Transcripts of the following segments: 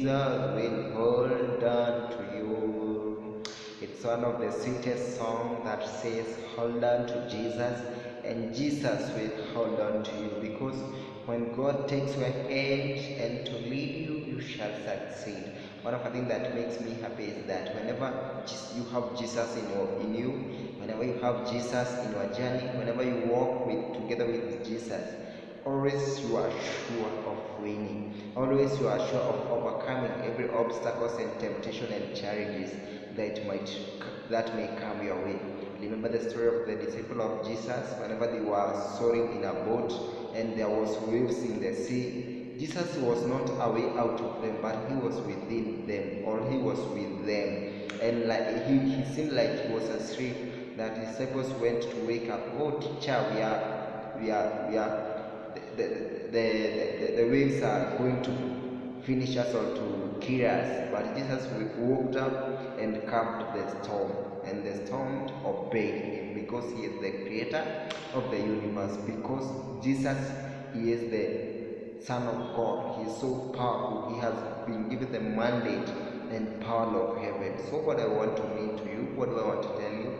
Jesus will hold on to you. It's one of the sweetest songs that says, Hold on to Jesus, and Jesus will hold on to you. Because when God takes your hand and to lead you, you shall succeed. One of the things that makes me happy is that whenever you have Jesus in, your, in you, whenever you have Jesus in your journey, whenever you walk with, together with Jesus, always you are sure of winning. Always you are sure of overcoming every obstacles and temptation and challenges that might that may come your way. Remember the story of the disciple of Jesus whenever they were soaring in a boat and there was waves in the sea. Jesus was not away out of them, but he was within them, or he was with them. And like he, he seemed like he was asleep. That the disciples went to wake up. Oh teacher, we are we are we are the, the, the, the, waves are going to finish us or to kill us. But Jesus woke up and calmed the storm, and the storm obeyed him because he is the creator of the universe. Because Jesus, he is the Son of God, he is so powerful, he has been given the mandate and power of heaven. So, what I want to mean to you, what do I want to tell you?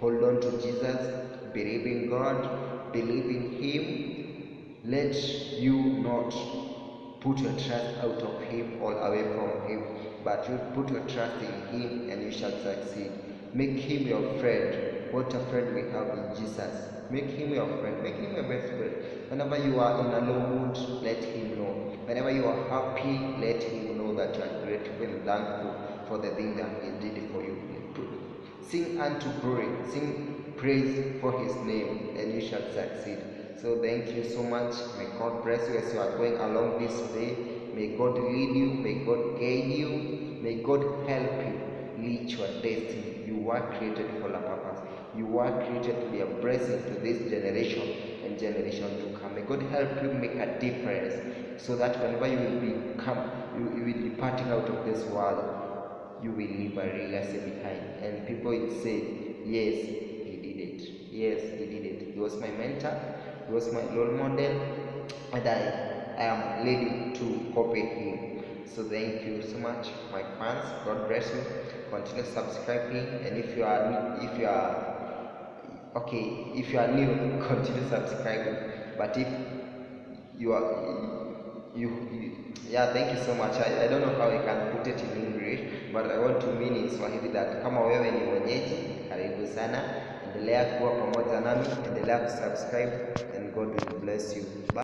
Hold on to Jesus, believe in God, believe in Him, let you not put your trust out of him or away from him, but you put your trust in him and you shall succeed. Make him your friend. What a friend we have in Jesus. Make him your friend. Make him your best friend. Whenever you are in a low mood, let him know. Whenever you are happy, let him know that you are grateful and thankful for the thing that he did for you. Sing unto glory. Sing praise for his name, and you shall succeed. So thank you so much. May God bless you as you are going along this way. May God lead you. May God guide you. May God help you reach your destiny. You were created for a purpose. You were created to be a blessing to this generation and generation to come. May God help you make a difference so that whenever you will become, you, you will be parting out of this world, you will leave a legacy behind. And people will say, yes, he did it. Yes, he did it. He was my mentor. Was my role model, and I, am ready to copy him. So thank you so much, my fans. God bless you. Continue subscribing, and if you are if you are okay, if you are new, continue subscribing. But if you are you, you yeah, thank you so much. I, I don't know how I can put it in English, but I want to mean in Swahili that kama wewe ni mwenyeji, karibu sana. Endelea kuwa pamoja nami, endelea kusubscribe and God will bless you. Bye.